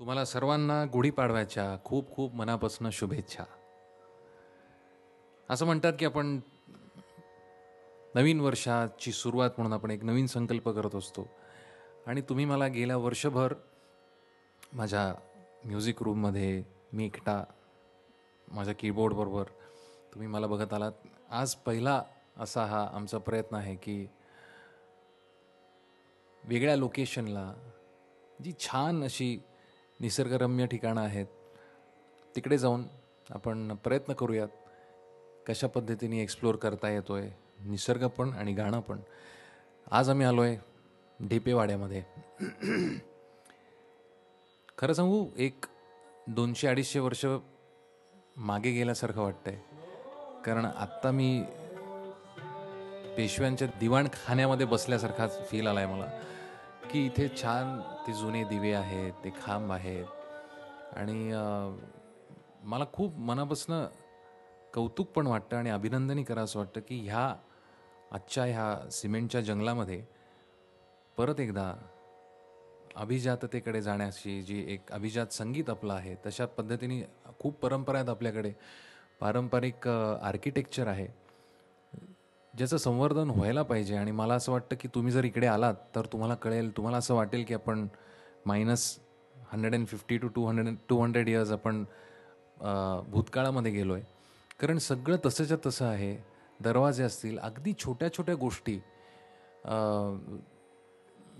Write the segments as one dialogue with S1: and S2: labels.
S1: तुम्हाला सर्वांना गुढीपाडव्याच्या खूप खूप मनापासून शुभेच्छा. असं म्हणतात की आपण नवीन वर्षाची सुरुवात म्हणून आपण एक नवीन संकल्प करत असतो. आणि तुम्ही मला गेल्या वर्षभर माझ्या म्युझिक रूममध्ये मी एकटा माझ्या कीबोर्डबरोबर तुम्ही मला बघत आलात. आज पहिला असा हा आमचा प्रयत्न आहे की वेगळ्या लोकेशनला जी छान अशी निसर्गरम्य ठिकाणं आहेत. तिकडे जाऊन आपण प्रयत्न करूयात कशा पद्धतीने एक्सप्लोअर करता येतो आहे निसर्ग पण आणि गाणं पण. आज आम्ही आलो आहे ढेपेवाड्यामध्ये. खरं सांगू एक दोनशे अडीचशे वर्ष मागे गेल्यासारखं वाटतंय. कारण आत्ता मी पेशव्यांच्या दिवाणखान्यामध्ये बसल्यासारखाच फील आला आहे मला. की इथे छान ते जुने दिवे आहेत ते खांब आहेत. आणि मला खूप मनापासून कौतुक पण वाटतं आणि अभिनंदनही करा असं वाटतं की ह्या आजच्या ह्या सिमेंटच्या जंगलामध्ये परत एकदा अभिजाततेकडे जाण्याची जी एक अभिजात संगीत आपलं आहे तशा पद्धतीने खूप परंपरा आहेत आपल्याकडे. पारंपरिक आर्किटेक्चर आहे. ज्याचं संवर्धन व्हायला पाहिजे. आणि मला असं वाटतं की तुम्ही जर इकडे आलात तर तुम्हाला कळेल तुम्हाला असं वाटेल की आपण minus hundred and fifty to two hundred two hundred years आपण भूतकाळामध्ये गेलो आहे कारण सगळं तसंच्या तसं आहे. दरवाजे असतील अगदी छोट्या छोट्या गोष्टी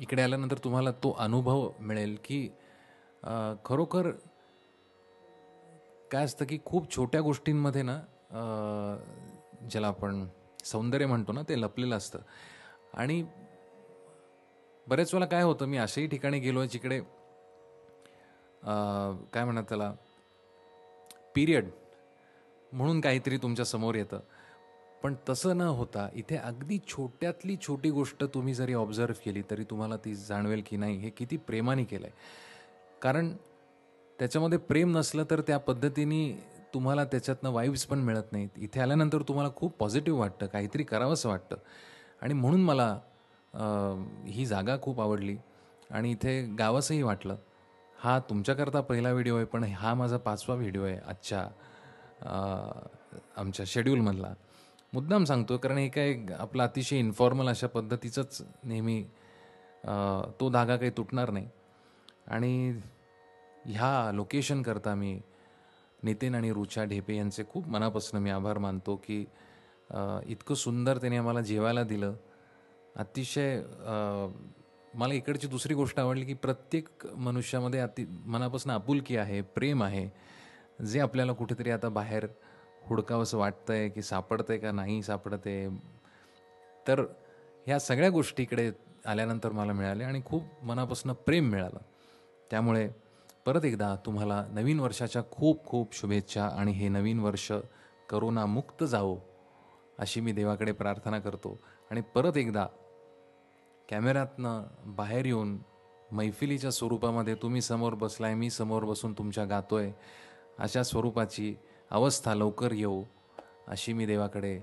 S1: इकडे आल्यानंतर तुम्हाला तो अनुभव मिळेल की खरोखर काय असतं की खूप छोट्या गोष्टींमध्ये ना ज्याला आपण सौंदर्य म्हणतो ना ते लपलेलं असतं. आणि बरेच वेळा काय होतं मी अशाही ठिकाणी गेलो आहे जिकडे काय म्हणतात त्याला पिरियड म्हणून काहीतरी तुमच्यासमोर येतं. पण तसं न होता इथे अगदी छोट्यातली छोटी गोष्ट तुम्ही जरी ऑब्झर्व केली तरी तुम्हाला ती जाणवेल की नाही हे किती प्रेमाने केलं आहे कारण त्याच्यामध्ये प्रेम नसलं तर त्या पद्धतीने तुम्हाला त्याच्यातनं वाईब्स पण मिळत नाहीत. इथे आल्यानंतर तुम्हाला खूप पॉझिटिव्ह वाटतं काहीतरी करावंसं वाटतं. आणि म्हणून मला ही जागा खूप आवडली. आणि इथे गावंसंही वाटलं हा तुमच्याकरता पहिला व्हिडिओ आहे पण हा माझा पाचवा व्हिडिओ आहे आजच्या आमच्या शेड्यूलमधला मुद्दाम सांगतो कारण हे काय आपलं अतिशय इन्फॉर्मल अशा पद्धतीचंच नेहमी तो धागा काही तुटणार नाही. आणि ह्या लोकेशन करता मी नितीन आणि रुचा ढेपे यांचे खूप मनापासून मी आभार मानतो की इतकं सुंदर त्याने आम्हाला जेवायला दिलं. अतिशय मला इकडची दुसरी गोष्ट आवडली की प्रत्येक मनुष्यामध्ये अति मनापासून आपुलकी आहे प्रेम आहे. जे आपल्याला कुठेतरी आता बाहेर हुडकावंसं वाटतं आहे की सापडतंय का नाही सापडते तर ह्या सगळ्या गोष्टी इकडे आल्यानंतर मला मिळाल्या आणि खूप मनापासून प्रेम मिळालं. त्यामुळे परत एकदा तुम्हाला नवीन वर्षाच्या खूप खूप शुभेच्छा आणि हे नवीन वर्ष करोनामुक्त जावो अशी मी देवाकडे प्रार्थना करतो. आणि परत एकदा कॅमेऱ्यातनं बाहेर येऊन मैफिलीच्या स्वरूपामध्ये तुम्ही समोर बसलाय मी समोर बसून तुमच्या गातोय अशा स्वरूपाची अवस्था लवकर येऊ अशी मी देवाकडे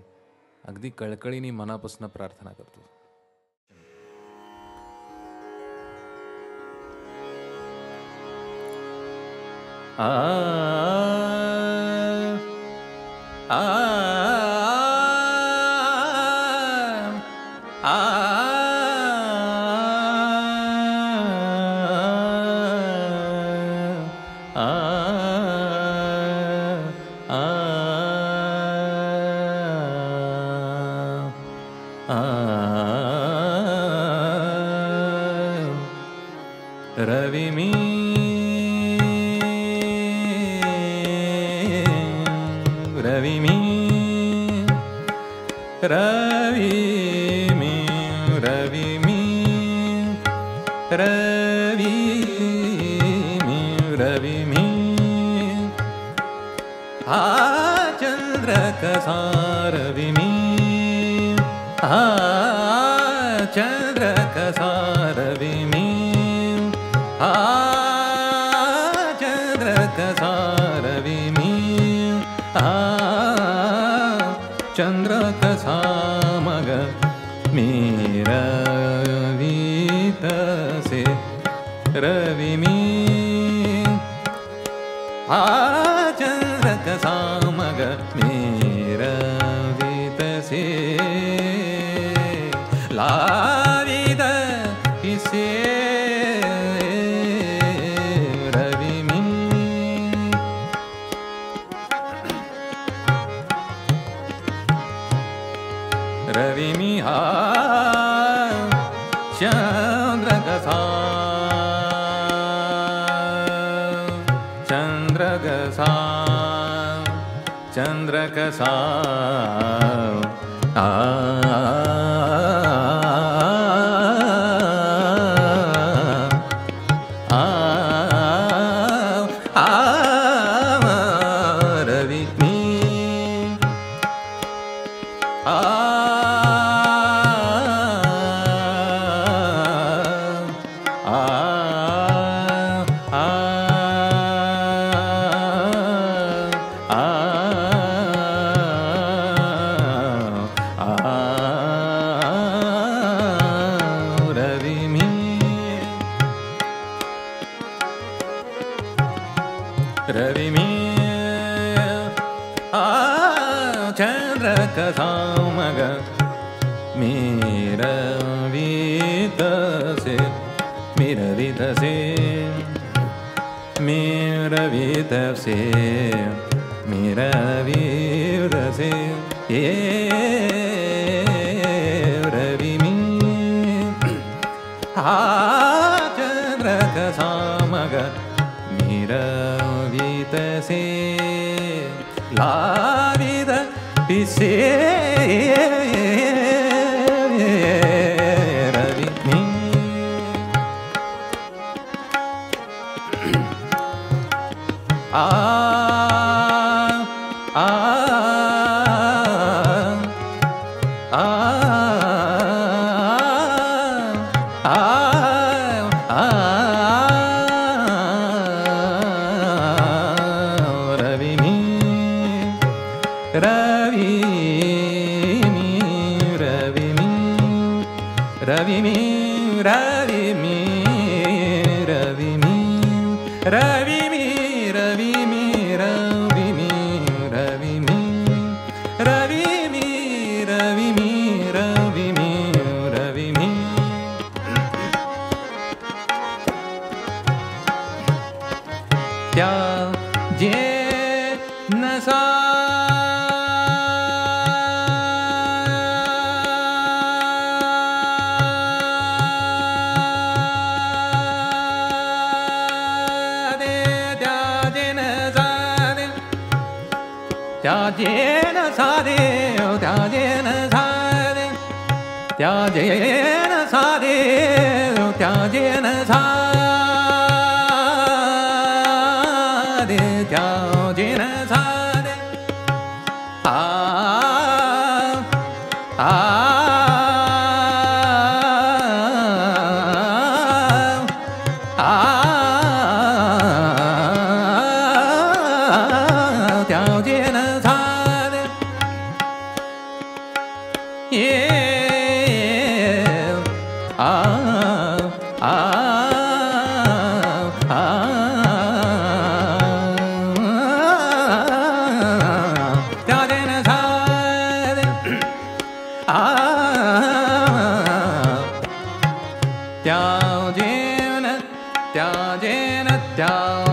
S1: अगदी कळकळीने मनापासून प्रार्थना करतो.
S2: आ ी क्रवि मी रविमि रवि रविमि। आन्द्रकसारवि मी आन्द्रकसारविमि आन्द्रकारवि मी Ah. ah, ah. चन्द्रकसा चन्द्र रविमि मे कामग मे रवितसे तसे मीरवि तसे मे। रवि तसे मेरवि ए la vida piscina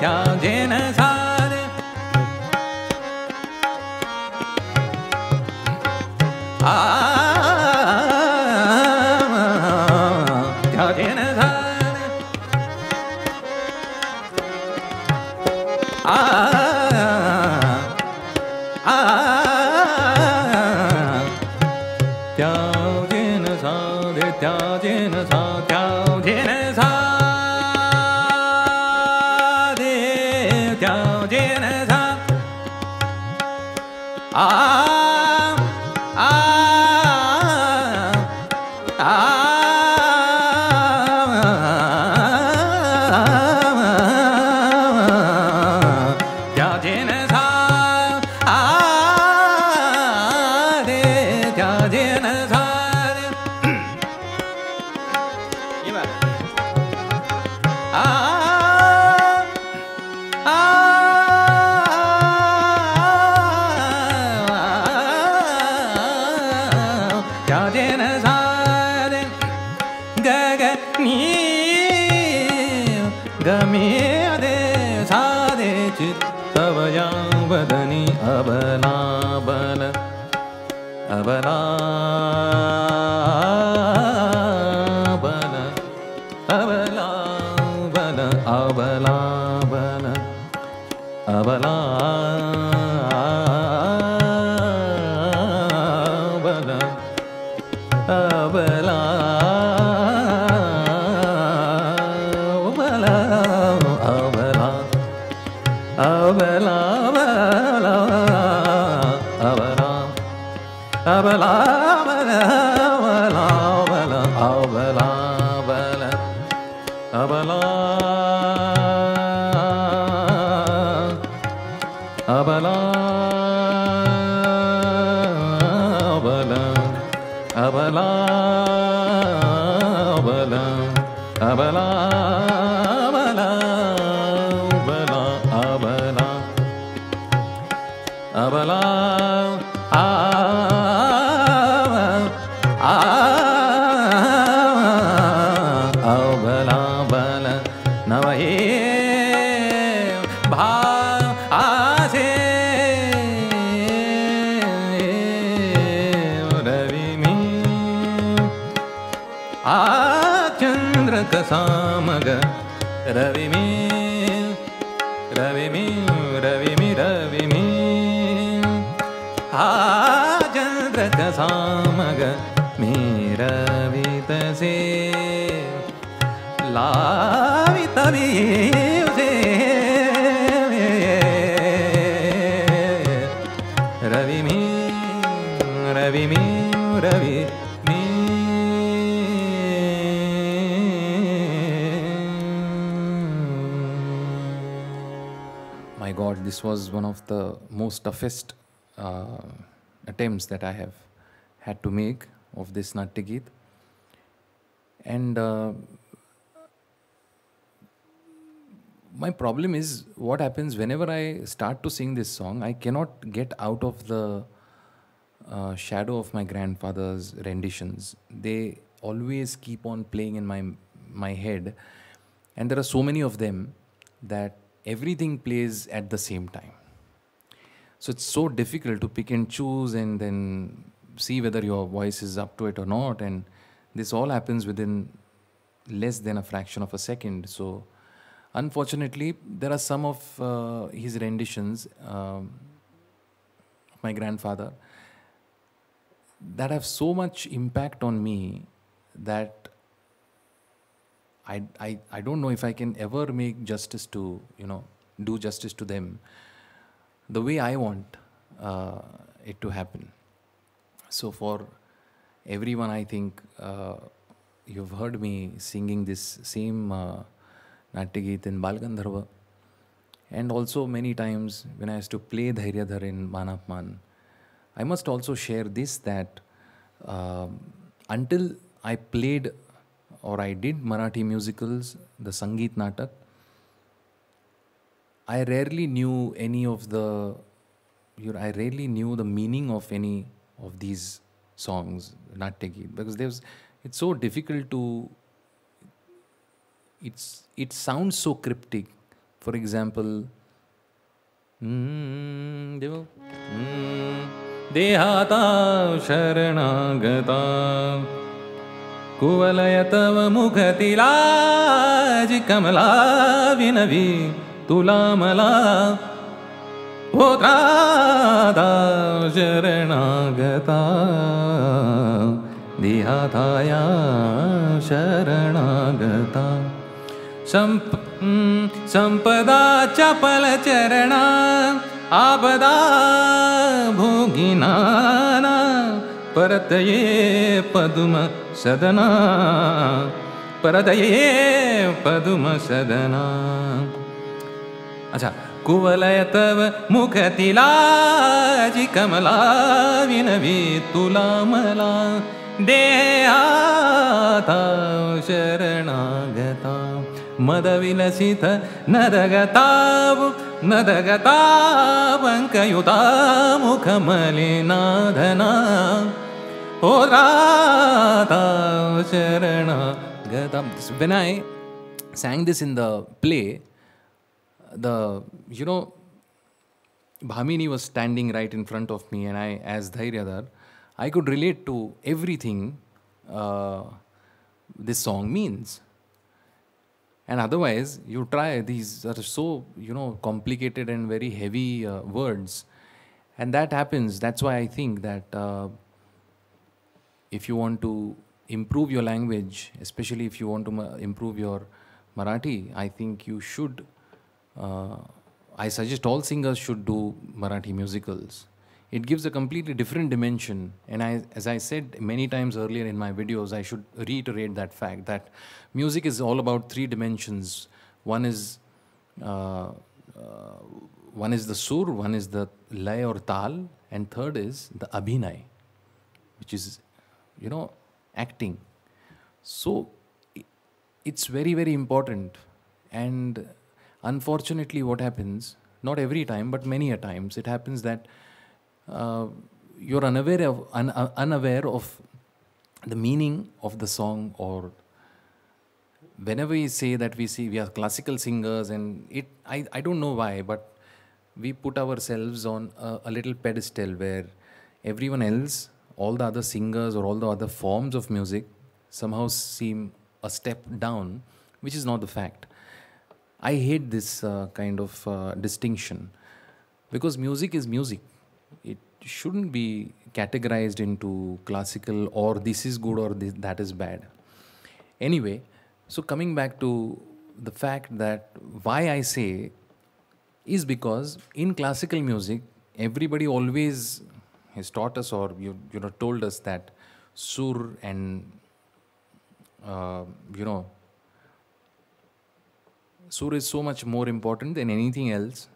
S2: त्याजेन सार। आ ah. बल अबला अबला अबला अबला रविमि रविमि रविमि रविमि आज
S1: मीरवितसे लावितवीसे this was one of the most toughest uh, attempts that I have had to make of this Natya Geet. And uh, my problem is what happens whenever I start to sing this song, I cannot get out of the uh, shadow of my grandfather's renditions. They always keep on playing in my my head, and there are so many of them that everything plays at the same time. So it's so difficult to pick and choose and then see whether your voice is up to it or not. And this all happens within less than a fraction of a second. So unfortunately, there are some of uh, his renditions, um, my grandfather, that have so much impact on me that I, I, I don't know if I can ever make justice to, you know, do justice to them the way I want uh, it to happen. So, for everyone, I think uh, you've heard me singing this same uh, Natya Geet in Balgandharva. And also, many times when I used to play Dhairyadhar in Manapman, I must also share this that um, until I played or I did Marathi musicals, the Sangeet Natak, I rarely knew any of the, you know, I rarely knew the meaning of any of these songs, Natya Geet, because there's, it's so difficult to, it's, it sounds so cryptic. For example,
S2: हम्म, देव हम्म, देहाता शरणागता कुवलय तव मुखतिलाज कमला विनवी तुला मला होत्रादा शरणागता। धियाधाया शरणागता sump हम्म, संपदा चपलचरणा आपदा भोगिना परतये पदुम ಸದನ. ಪರದಯೇ ಪದುಮ ಸದನ. ಅಚ್ಚಾ ಕುವಲಯ ತವ ಮುಖತಿಲಾಜಿ ಕಮಲಾ ವಿನವಿ ತುಲಾಮಲ ದೇಹ ಶರಣಾಗತ. ಮದವಿಲಸಿತ ನದಗತಾವು ಮುಖ ಮಲಿನಾಧನಾ when i sang this in the play the you know bhamini was standing right in front of me and i as dhairyadhar i could relate to everything uh, this song means. And otherwise you try these are so you know complicated and very heavy uh, words. And that happens. That's why i think that uh, if you want to improve your language, especially if you want to improve your Marathi, I think you should. Uh, I suggest all singers should do Marathi musicals. It gives a completely different dimension. And I, as I said many times earlier in my videos, I should reiterate that fact that music is all about three dimensions. One is uh, uh, one is the sur, one is the lay or tal, and third is the abhinay, which is you know acting. So it's very very important, and unfortunately, what happens not every time, but many a times it happens that uh, you're unaware of un- uh, unaware of the meaning of the song or whenever we say that we see we are classical singers and it I, I don't know why but we put ourselves on a, a little pedestal where everyone else all the other singers or all the other forms of music somehow seem a step down which is not the fact. I hate this uh, kind of uh, distinction because music is music. It shouldn't be categorized into classical or this is good or this, that is bad. Anyway so coming back to the fact that why i say is because in classical music everybody always has taught us or you, you know told us that sur and uh, you know sur is so much more important than anything else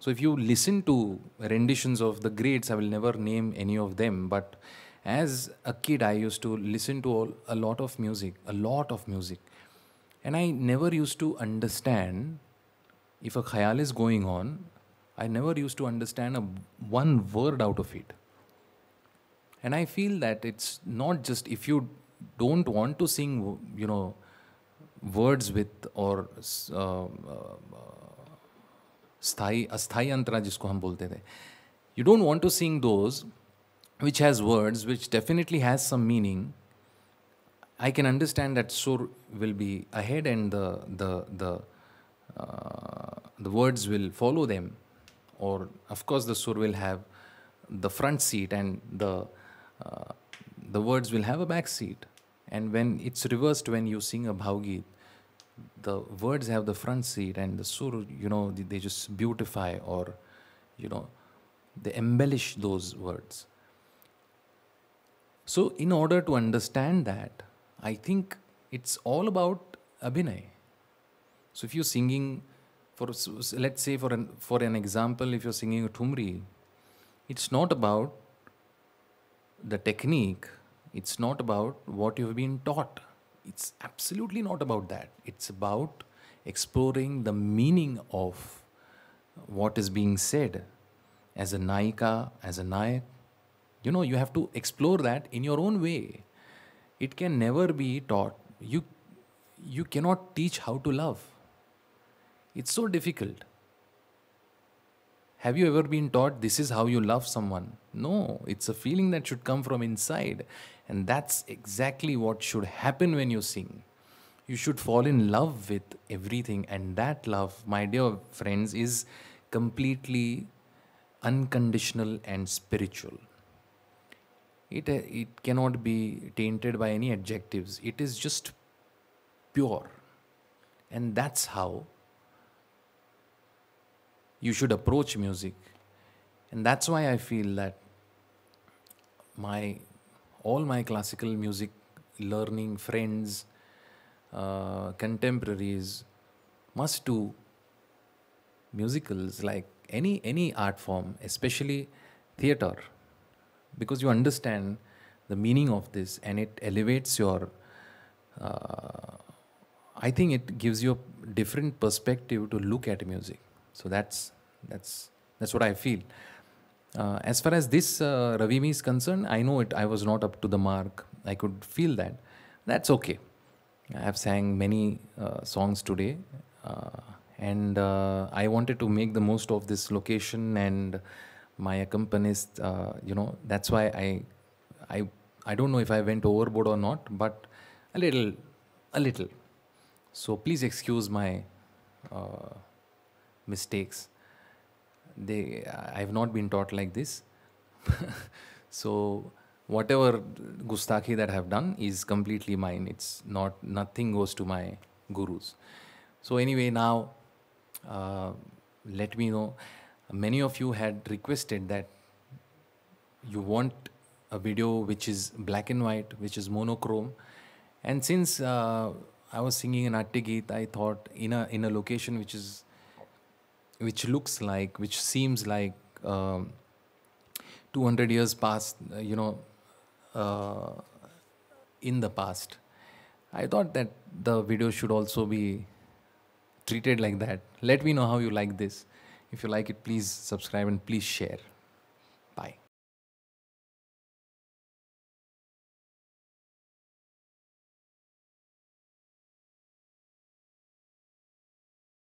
S2: so if you listen to renditions of the greats, I will never name any of them. But as a kid, I used to listen to all, a lot of music, a lot of music, and I never used to understand if a khayal is going on. I never used to understand a one word out of it. And I feel that it's not just if you don't want to sing, you know, words with or uh, uh, स्थाई अस्थाई अंतरा जिसको हम बोलते थे you don't want to sing those which has words which definitely has some meaning I can understand that sur will be ahead and the the the uh, the words will follow them, or of course the sur will have the front seat and the uh, the words will have a back seat. And when it's reversed, when you sing a bhavgit, the words have the front seat and the sur, you know, they, they just beautify or, you know, they embellish those words. So, in order to understand that, I think it's all about abhinay. So, if you're singing, for let's say for an for an example, if you're singing a thumri, it's not about the technique. It's not about what you've been taught. It's absolutely not about that. It's about exploring the meaning of what is being said as a naika, as a nayak. You know, you have to explore that in your own way. It can never be taught. You you cannot teach how to love. It's so difficult. Have you ever been taught this is how you love someone? No, it's a feeling that should come from inside. And that's exactly what should happen when you sing. You should fall in love with everything. And that love, my dear friends, is completely unconditional and spiritual. it, it cannot be tainted by any adjectives. It is just pure. And that's how you should approach music. And that's why I feel that my all my classical music learning friends, uh, contemporaries must do musicals like any any art form, especially theater, because you understand the meaning of this and it elevates your. Uh, I think it gives you a different perspective to look at music. So that's that's that's what I feel. Uh, as far as this uh, Ravimi is concerned, I know it. I was not up to the mark. I could feel that. That's okay. I have sang many uh, songs today, uh, and uh, I wanted to make the most of this location and my accompanist. Uh, you know, that's why I, I, I don't know if I went overboard or not, but a little, a little. So please excuse my mistakes. They, I have not been taught like this. so whatever gustakhi that I have done is completely mine. It's not nothing goes to my gurus. So anyway, now uh, let me know. Many of you had requested that you want a video which is black and white, which is monochrome, and since uh, I was singing an Attigeet, I thought in a in a location which is which looks like, which seems like um, 200 years past, uh, you know, uh, in the past. I thought that the video should also be treated like that. Let me know how you like this. If you like it, please subscribe and please share.